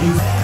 You